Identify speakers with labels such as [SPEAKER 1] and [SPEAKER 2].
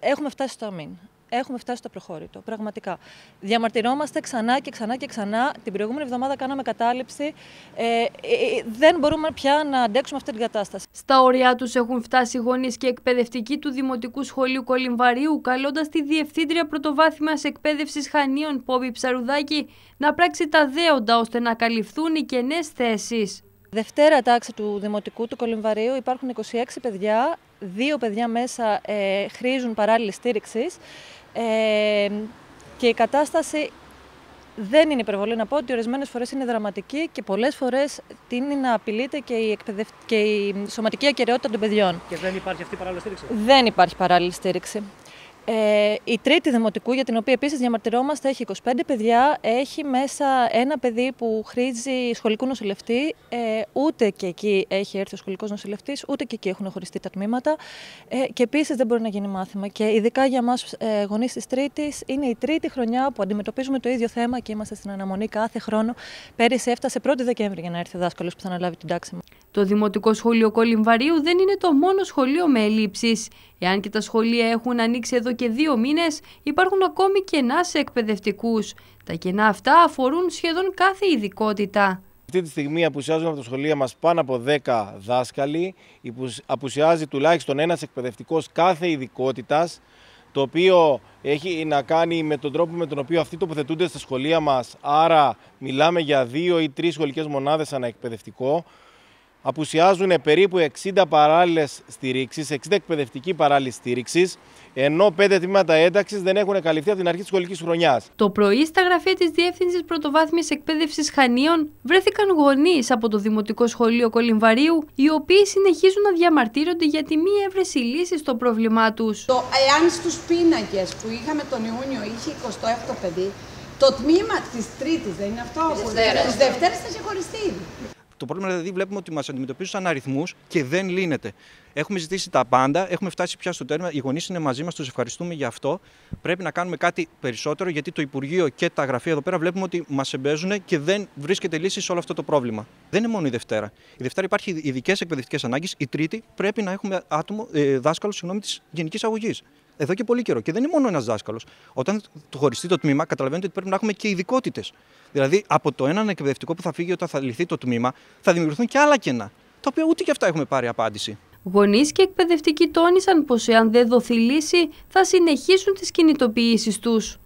[SPEAKER 1] έχουμε φτάσει στο αμήν έχουμε φτάσει στο προχώρητο. Πραγματικά. Διαμαρτυρόμαστε ξανά και ξανά και ξανά. Την προηγούμενη εβδομάδα κάναμε κατάληψη. Ε, ε, ε δεν μπορούμε πια να αντέξουμε αυτή την κατάσταση.
[SPEAKER 2] Στα όρια τους έχουν φτάσει γονείς και εκπαιδευτικοί του Δημοτικού Σχολείου Κολυμβαρίου, καλώντας τη Διευθύντρια Πρωτοβάθμιας Εκπαίδευσης Χανίων, Πόβη Ψαρουδάκη, να πράξει τα δέοντα ώστε να καλυφθούν οι κενές θέσεις.
[SPEAKER 1] Δευτέρα τάξη του Δημοτικού του Κολυμβαρίου υπάρχουν 26 παιδιά. Δύο παιδιά μέσα ε, χρήζουν παράλληλης στήριξης. Ε, και η κατάσταση δεν είναι υπερβολή να πω ότι ορισμένες φορές είναι δραματική και πολλές φορές τίνει να απειλείται και η, και η σωματική ακαιρεότητα των παιδιών.
[SPEAKER 3] Και δεν υπάρχει αυτή η παράλληλη στήριξη;
[SPEAKER 1] Δεν υπάρχει παράλληλη στήριξη. Ε, η τρίτη δημοτικού, για την οποία επίσης διαμαρτυρόμαστε, έχει 25 παιδιά. Έχει μέσα ένα παιδί που χρήζει σχολικού νοσηλευτή. Ε, ούτε και εκεί έχει έρθει ο σχολικός νοσηλευτής, ούτε και εκεί έχουν χωριστεί τα τμήματα. Ε, και επίσης δεν μπορεί να γίνει μάθημα. Και ειδικά για εμάς, ε, γονείς της Τρίτης, είναι η τρίτη χρονιά που αντιμετωπίζουμε το ίδιο θέμα και είμαστε στην αναμονή κάθε χρόνο. Πέρυσι έφτασε 1η Δεκέμβρη για να έρθει ο δάσκαλος που θα αναλάβει την τάξη μας.
[SPEAKER 2] Το Δημοτικό Σχολείο Κολυμβαρίου δεν είναι το μόνο σχολείο με ελλείψεις. Εάν και τα σχολεία έχουν ανοίξει εδώ και δύο μήνες, υπάρχουν ακόμη κενά σε εκπαιδευτικούς. Τα κενά αυτά αφορούν σχεδόν κάθε ειδικότητα.
[SPEAKER 4] Αυτή τη στιγμή απουσιάζουν από τα σχολεία μας πάνω από 10 δάσκαλοι. Απουσιάζει τουλάχιστον ένας εκπαιδευτικός κάθε ειδικότητας, το οποίο έχει να κάνει με τον τρόπο με τον οποίο αυτοί τοποθετούνται στα σχολεία μας. Άρα, μιλάμε για δύο ή τρεις σχολικές μονάδες ανά εκπαιδευτικό απουσιάζουν περίπου 60 παράλληλες στηρίξεις, 60 εκπαιδευτική παράλληλη στήριξη, ενώ 5 τμήματα ένταξης δεν έχουν καλυφθεί από την αρχή της σχολικής χρονιάς.
[SPEAKER 2] Το πρωί, στα γραφεία της Διεύθυνσης Πρωτοβάθμιας Εκπαίδευσης Χανίων, βρέθηκαν γονείς από το Δημοτικό Σχολείο Κολυμβαρίου, οι οποίοι συνεχίζουν να διαμαρτύρονται για τη μη έβρεση λύση στο πρόβλημά τους.
[SPEAKER 5] Το εάν στους πίνακες που είχαμε τον Ιούνιο είχε 27 παιδί, το τμήμα της Τρίτης δεν είναι αυτό, της Δευτέρας θα είχε χωριστεί.
[SPEAKER 6] Το πρόβλημα δηλαδή βλέπουμε ότι μας αντιμετωπίζουν σαν αριθμούς και δεν λύνεται. Έχουμε ζητήσει τα πάντα, έχουμε φτάσει πια στο τέρμα. Οι γονείς είναι μαζί μας, τους ευχαριστούμε για αυτό. Πρέπει να κάνουμε κάτι περισσότερο γιατί το Υπουργείο και τα γραφεία εδώ πέρα βλέπουμε ότι μας εμπέζουν και δεν βρίσκεται λύση σε όλο αυτό το πρόβλημα. Δεν είναι μόνο η Δευτέρα. Η Δευτέρα υπάρχει ειδικές εκπαιδευτικές ανάγκες. Η Τρίτη πρέπει να έχουμε άτομο, ε, δάσκαλο της γενικής αγωγής εδώ και πολύ καιρό. Και δεν είναι μόνο ένας δάσκαλος. Όταν το χωριστεί το τμήμα, καταλαβαίνετε ότι πρέπει να έχουμε και ειδικότητες. Δηλαδή, από το έναν εκπαιδευτικό που θα φύγει όταν θα λυθεί το τμήμα, θα δημιουργηθούν και άλλα κενά. Τα οποία ούτε και αυτά έχουμε πάρει απάντηση.
[SPEAKER 2] Γονείς και εκπαιδευτικοί τόνισαν πως εάν δεν δοθεί λύση, θα συνεχίσουν τις κινητοποιήσεις τους.